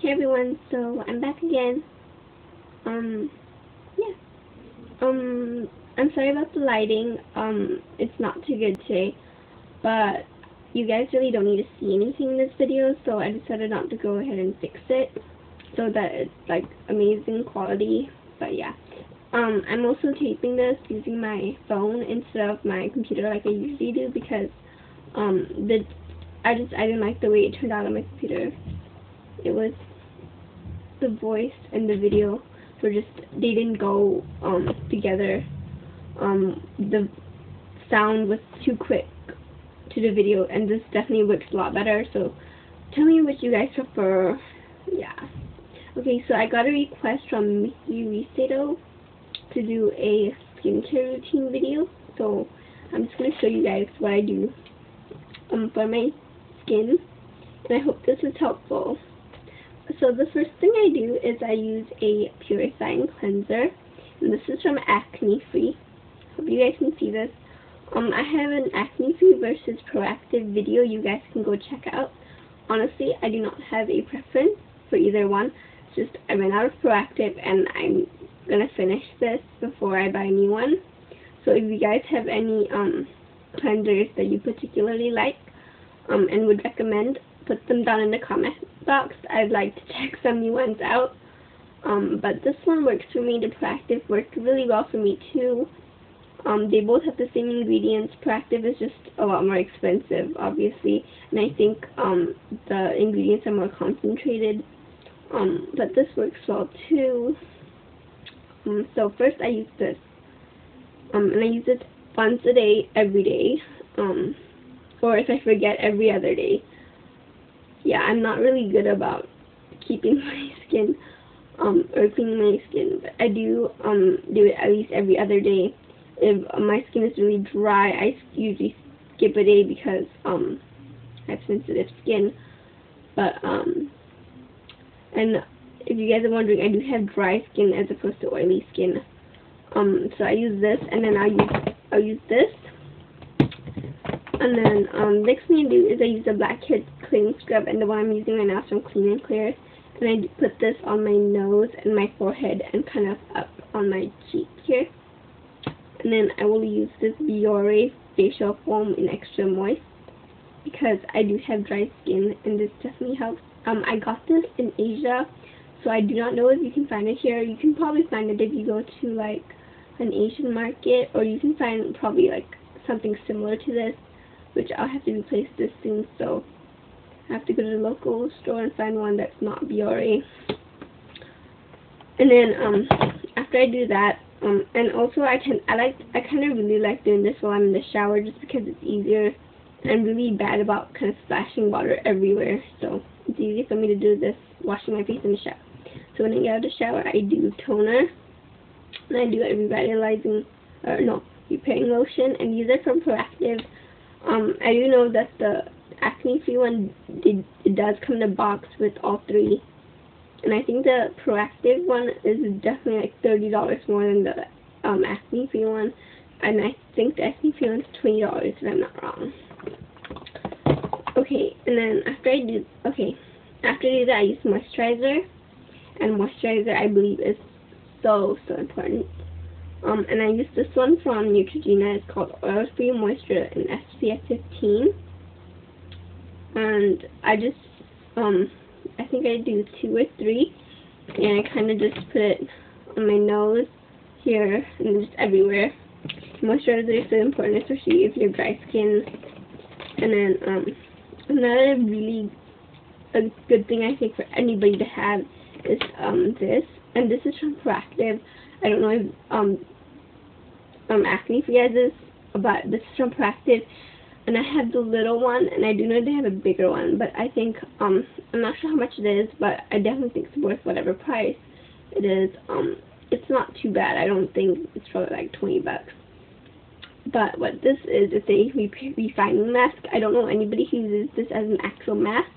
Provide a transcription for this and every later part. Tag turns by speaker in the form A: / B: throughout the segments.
A: Hey everyone, so I'm back again. Um, yeah. Um, I'm sorry about the lighting. Um, it's not too good today, but you guys really don't need to see anything in this video, so I decided not to go ahead and fix it so that it's like amazing quality. But yeah. Um, I'm also taping this using my phone instead of my computer like I usually do because um the I just I didn't like the way it turned out on my computer. It was the voice and the video were just they didn't go um together. Um the sound was too quick to the video and this definitely works a lot better so tell me what you guys prefer. Yeah. Okay, so I got a request from Mickey Risato to do a skincare routine video. So I'm just going to show you guys what I do um, for my skin. And I hope this is helpful. So the first thing I do is I use a purifying cleanser. And this is from Acne Free. Hope you guys can see this. Um, I have an Acne Free versus Proactiv video you guys can go check out. Honestly, I do not have a preference for either one. It's just I ran out of Proactiv and I'm gonna finish this before I buy a new one. So if you guys have any um, cleansers that you particularly like um, and would recommend, put them down in the comment box. I'd like to check some new ones out. Um, but this one works for me. The Proactiv worked really well for me too. Um, they both have the same ingredients. Proactiv is just a lot more expensive, obviously, and I think um, the ingredients are more concentrated. Um, but this works well too. Um, so first I use this. Um, and I use it once a day, every day. Um, or if I forget, every other day. Yeah, I'm not really good about keeping my skin, um, or cleaning my skin, but I do, um, do it at least every other day. If my skin is really dry, I usually skip a day because, um, I have sensitive skin. But, um, and if you guys are wondering, I do have dry skin as opposed to oily skin. Um, so I use this, and then I'll use, I'll use this. And then, um, next thing I do is I use a blackhead cleaning scrub, and the one I'm using right now is from Clean and Clear. And I put this on my nose and my forehead and kind of up on my cheek here. And then I will use this Biore facial foam in extra moist because I do have dry skin and this definitely helps. Um, I got this in Asia so I do not know if you can find it here. You can probably find it if you go to like an Asian market or you can find probably like something similar to this which I'll have to replace this soon so I have to go to the local store and find one that's not Biore. And then um after I do that um and also I can I like I kind of really like doing this while I'm in the shower just because it's easier. I'm really bad about kind of splashing water everywhere so it's easy for me to do this washing my face in the shower. So when I get out of the shower, I do toner, and I do a revitalizing, or no, repairing lotion, and these are from Proactiv. Um, I do know that the acne-free one, it, it does come in a box with all three. And I think the Proactiv one is definitely like $30 more than the um, acne-free one. And I think the acne-free one is $20 if I'm not wrong. Okay, and then after I do, okay, after I do that, I use moisturizer and moisturizer I believe is so so important. Um, and I use this one from Neutrogena. It's called Oil Free Moisture in SPF 15. And I just, um, I think I do two or three. And I kind of just put it on my nose, here, and just everywhere. Moisturizer is so important, especially if you're dry skin. And then, um, another really a good thing I think for anybody to have is um this, and this is from Proactiv. I don't know if um um acne for you guys is, but this is from Proactiv, and I have the little one, and I do know they have a bigger one, but I think um I'm not sure how much it is, but I definitely think it's worth whatever price it is. Um, it's not too bad. I don't think it's probably like 20 bucks. But what this is, it's a refining mask. I don't know anybody who uses this as an actual mask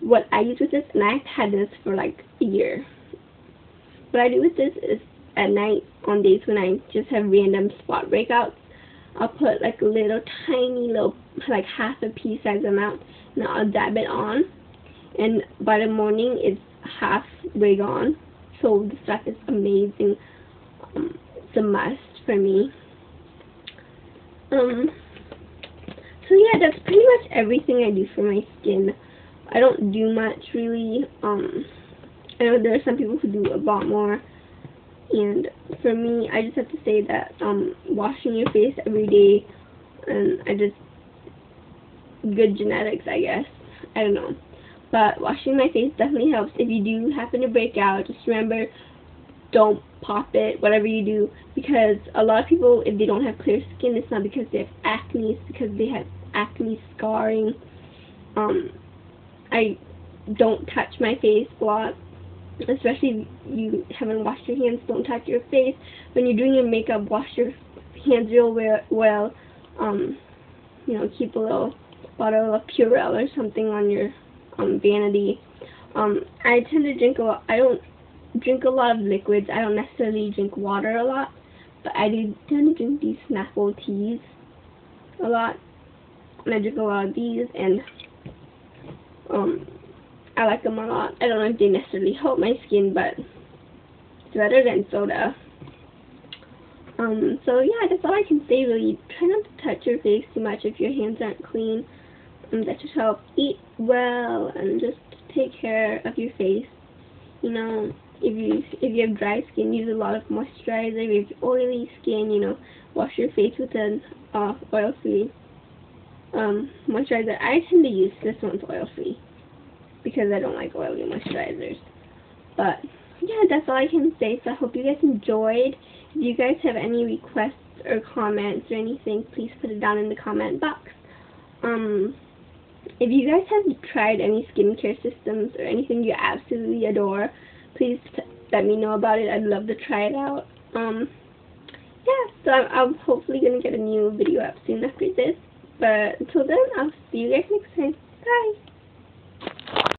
A: what I use with this, and I've had this for like a year. What I do with this is at night, on days when I just have random spot breakouts, I'll put like a little tiny little, like half a pea size amount, and I'll dab it on. And by the morning, it's halfway gone. So the stuff is amazing. Um, it's a must for me. Um, so yeah, that's pretty much everything I do for my skin. I don't do much really. Um, I know there are some people who do a lot more. And for me, I just have to say that um, washing your face every day, and I just good genetics, I guess. I don't know. But washing my face definitely helps. If you do happen to break out, just remember, don't pop it, whatever you do, because a lot of people, if they don't have clear skin, it's not because they have acne, it's because they have acne scarring. Um, I don't touch my face a lot, especially if you haven't washed your hands, don't touch your face. When you're doing your makeup, wash your hands real well. Um, you know, keep a little bottle of Purell or something on your um, vanity. Um, I tend to drink a lot. I don't drink a lot of liquids. I don't necessarily drink water a lot, but I do tend to drink these Snapple teas a lot. And I drink a lot of these, and um, I like them a lot. I don't know if they necessarily help my skin, but it's better than soda. Um, so yeah, that's all I can say really. Try not to touch your face too much if your hands aren't clean. And that should help. Eat well and just take care of your face. You know, if you if you have dry skin, use a lot of moisturizer. If you have oily skin, you know, wash your face with an uh, oil-free um, moisturizer. I tend to use this one's oil-free because I don't like oily moisturizers. But yeah, that's all I can say. So I hope you guys enjoyed. If you guys have any requests or comments or anything, please put it down in the comment box. Um, if you guys have tried any skincare systems or anything you absolutely adore, please let me know about it. I'd love to try it out. Um, yeah, so I'm, I'm hopefully going to get a new video up soon after this. But until then, I'll see you guys next time. Bye!